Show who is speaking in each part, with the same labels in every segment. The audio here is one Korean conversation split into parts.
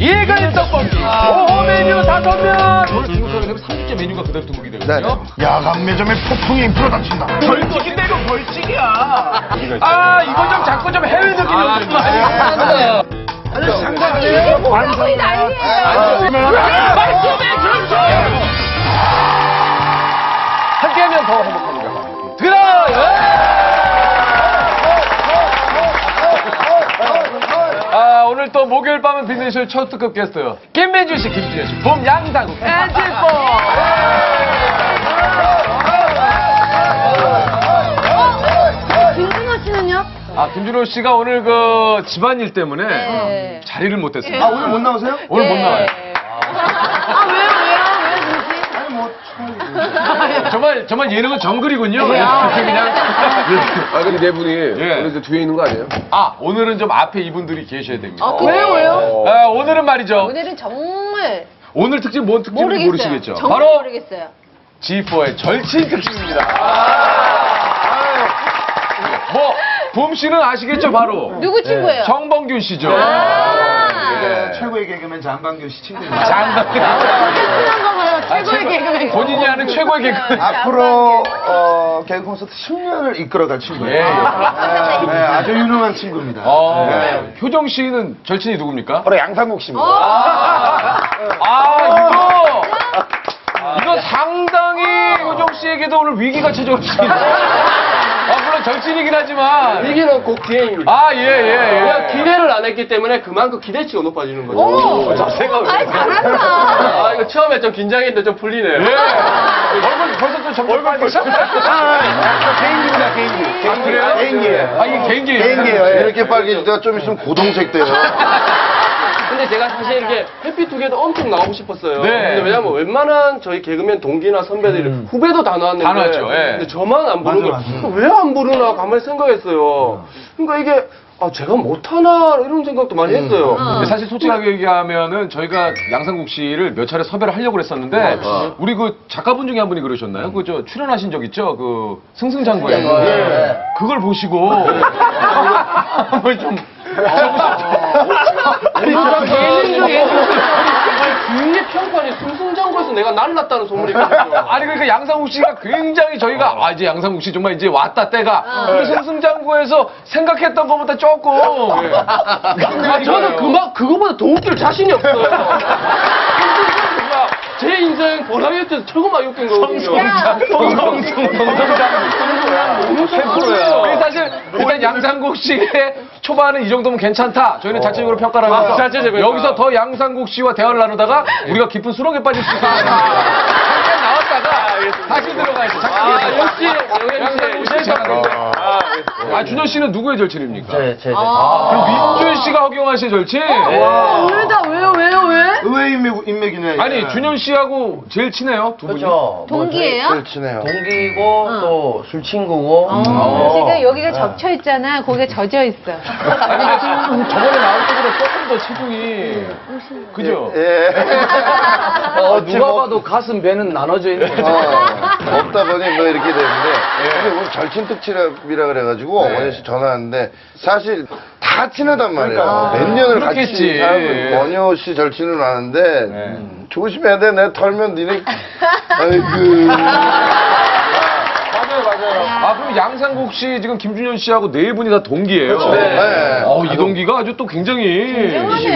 Speaker 1: 이글 떡볶이, 오호 메뉴 다섯 명. 오늘 중국하게 되면 30개 메뉴가 그대로 등록이 되거든요.
Speaker 2: 야간 매점에 폭풍이 불어닥친다.
Speaker 1: 벌칙인데 이거 벌칙이야. 아, 이거 좀 자꾸 좀 해외 느낌이 오는데.
Speaker 3: 이게 뭐라고 이 난리예요.
Speaker 1: 말씀해 그렇죠. 함께하면 더 행복합니다. 오늘 또 목요일 밤은 비즈니스 첫 특급 게스트 김민주 씨, 김준현 씨, 봄 양상국, 엔지포.
Speaker 3: 김준호 씨는요?
Speaker 1: 아, 김준호 씨가 오늘 그 집안일 때문에
Speaker 3: 네.
Speaker 1: 자리를 못했습니다.
Speaker 2: 아, 오늘 못 나오세요?
Speaker 1: 오늘 못 나와요.
Speaker 3: 아, 왜요?
Speaker 2: 뭐,
Speaker 1: 정말 정말 예능은 정글이군요.
Speaker 3: 네.
Speaker 1: 이렇게 그냥.
Speaker 4: 아 근데 네 분이
Speaker 1: 예.
Speaker 4: 오늘 뒤에 있는 거 아니에요?
Speaker 1: 아 오늘은 좀 앞에 이분들이 계셔야 됩니다.
Speaker 3: 아, 왜요, 왜요?
Speaker 1: 아, 오늘은 말이죠.
Speaker 3: 오늘은 정말
Speaker 1: 오늘 특집 뭔 특집인지
Speaker 3: 모르겠어요.
Speaker 1: 모르시겠죠?
Speaker 3: 정말
Speaker 1: 바로
Speaker 3: 모르겠어요.
Speaker 1: G4의 절친 특집입니다. 뭐, 봄 씨는 아시겠죠, 바로?
Speaker 3: 누구 친구예요?
Speaker 1: 정범균 씨죠.
Speaker 3: 아,
Speaker 1: 네.
Speaker 2: 최고의 개그맨 장방규 씨 친구입니다.
Speaker 3: 친한 거 봐요.
Speaker 1: 아,
Speaker 3: 최고의 개그맨.
Speaker 1: 본인이 아는 최고의 개그.
Speaker 2: 앞으로, 어, 개그 콘서트 10년을 이끌어갈 친구예요.
Speaker 1: 예.
Speaker 2: 네, 아주 유능한 친구입니다.
Speaker 1: 어,
Speaker 2: 네.
Speaker 1: 효정 씨는 절친이 누굽니까?
Speaker 2: 바로 양상국 씨입니다.
Speaker 1: 아, 이거! 이거 상당히 효정 씨에게도 오늘 위기가 찾아올 수 있어요. 아, 물론 절친이긴 하지만.
Speaker 4: 위기는 꼭 뒤에입니다.
Speaker 1: 아, 예, 예,
Speaker 4: 그냥
Speaker 1: 예.
Speaker 4: 기대를 안 했기 때문에 그만큼 기대치가 높아지는 거죠.
Speaker 3: 오,
Speaker 1: 자세가 왜.
Speaker 3: 아, 잘한다.
Speaker 4: 아 이거 처음에 좀 긴장했는데 좀 풀리네요.
Speaker 1: 예. 얼굴 벌써 좀 점점 빨개져.
Speaker 2: 개인기입니다, 개인기.
Speaker 1: 아, 그래요?
Speaker 2: 개인기예요.
Speaker 1: 아, 이게 개인기예요?
Speaker 2: 개인기예요. 예. 이렇게 빨개지다가 좀 있으면 고동색 돼요.
Speaker 4: 근데 제가 사실 이렇게 해피투게더 엄청 나오고 싶었어요.
Speaker 1: 네.
Speaker 4: 근데 왜냐면 웬만한 저희 개그맨 동기나 선배들이 후배도 다 나왔는데
Speaker 1: 다 나왔죠, 예.
Speaker 4: 근데 저만 안 부르는
Speaker 2: 맞아,
Speaker 4: 거예요. 왜안 부르나 가만히 생각했어요. 그러니까 이게 아 제가 못하나 이런 생각도 많이 했어요.
Speaker 1: 근데 사실 솔직하게 얘기하면은 저희가 양상국 씨를 몇 차례 섭외를 하려고 그랬었는데 우리 그 작가분 중에 한 분이 그러셨나요? 그 저 출연하신 적 있죠? 그 승승장구에 예. 그걸 보시고 한번 좀
Speaker 4: 아니 저 예능 중에 주위의 평판이 승승장구에서 내가 날랐다는 소문이 있거든요.
Speaker 1: 아니 그러니까 양상국 씨가 굉장히 저희가 아 이제 양상국 씨 정말 이제 왔다 때가 근데 승승장구에서 생각했던 것보다 조금.
Speaker 4: 아, 저는 그만 그거보다 더 웃길 자신이 없어요. 승승장구가 제 인생 보라이어트에서 최고 많이 웃긴 거거든요. 너무
Speaker 1: 프로예요. 그래서 사실 일단 양상국 씨의 초반은 이 정도면 괜찮다. 저희는 자체적으로 평가를 하면서
Speaker 4: 아, 자체적으로
Speaker 1: 여기서 더 양상국 씨와 대화를 나누다가 우리가 깊은 수렁에 빠질 수 있다. 잠깐 나왔다가 다시 들어가야지.
Speaker 4: 아,
Speaker 1: 잠깐
Speaker 4: 역시
Speaker 1: 양상국 씨의 잘하는 아 준현 씨는 누구의 절친입니까?
Speaker 5: 제, 제, 제.
Speaker 1: 그럼 민준 씨가 허경환 씨의 절친?
Speaker 3: 왜다, 왜요, 왜요, 왜?
Speaker 2: 의외의 인맥, 인맥이네.
Speaker 1: 아니 준현 씨하고 제일 친해요 두 분이.
Speaker 5: 그렇죠.
Speaker 3: 동기예요?
Speaker 2: 제일 친해요.
Speaker 5: 동기고 또술 친구고.
Speaker 3: 그러니까 여기가 접혀 있잖아. 거기가 젖어 있어.
Speaker 1: 아니 저번에 나올 때보다 조금 더 체중이 그죠?
Speaker 2: 예.
Speaker 5: 어, 누가 봐도 가슴 배는 나눠져 있는 거.
Speaker 2: 어, 없다 보니 뭐 이렇게 되는데 근데 오늘 절친 특집이라 그래가지고 원효 씨 전화하는데 사실 다 친하단 말이에요. 몇 년을
Speaker 1: 그렇겠지.
Speaker 2: 같이 살고 원효 씨 절친은 아는데 음, 조심해야 돼. 내가 털면 니네 아이고
Speaker 1: 맞아요, 맞아요. 아, 그럼 양상국 씨, 지금 김준현 씨하고 네 분이 다 동기예요.
Speaker 2: 네.
Speaker 1: 어, 이 동기가 아주 또 굉장히.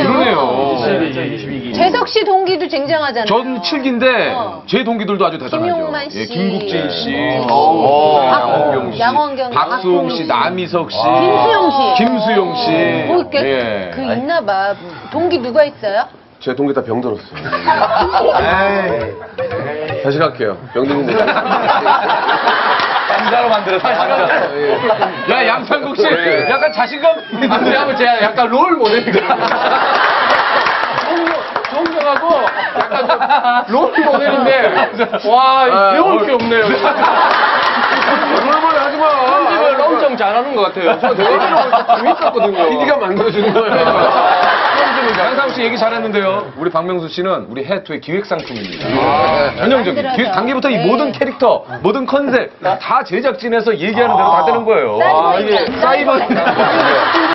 Speaker 1: 그러네요.
Speaker 3: 씨 동기도 쟁쟁하잖아요.
Speaker 1: 전 7기인데
Speaker 3: 어.
Speaker 1: 제 동기들도 아주 대단하죠.
Speaker 3: 김용만 씨.
Speaker 1: 예, 김국진 씨,
Speaker 3: 어.
Speaker 1: 어,
Speaker 3: 박-
Speaker 1: 양원경 씨,
Speaker 3: 양원경 씨.
Speaker 1: 박수홍 씨, 남희석 씨,
Speaker 3: 김수영 씨.
Speaker 1: 김수영 씨.
Speaker 3: 뭐 이렇게
Speaker 1: 예.
Speaker 3: 그 있나 봐. 동기 누가 있어요?
Speaker 4: 제 동기 다 병들었어요.
Speaker 2: 에이.
Speaker 4: 다시 갈게요. 병든 거.
Speaker 1: 남자로 만들었어, 남자. 야, 양상국 씨, 약간 자신감 있는데.
Speaker 4: 아, 왜냐면 제가 약간 롤 모델이거 존경하고 약간 롤 모델인데 와 배울 게 없네요.
Speaker 1: 롤모델 하지 마.
Speaker 4: 편집을 엄청 잘하는 것 같아요. 저 내가 재밌었거든요.
Speaker 1: PD가 만들어주는 거예요. 양상국 씨 얘기 잘했는데요. 우리 박명수 씨는 우리 해투의 기획 상품입니다. 전형적인.
Speaker 3: 만들어서.
Speaker 1: 기획 단계부터 이
Speaker 3: 네.
Speaker 1: 모든 캐릭터, 모든 컨셉 다 제작진에서 얘기하는 대로 다 되는 거예요.
Speaker 3: 사이버
Speaker 1: 아, 이게 사이버.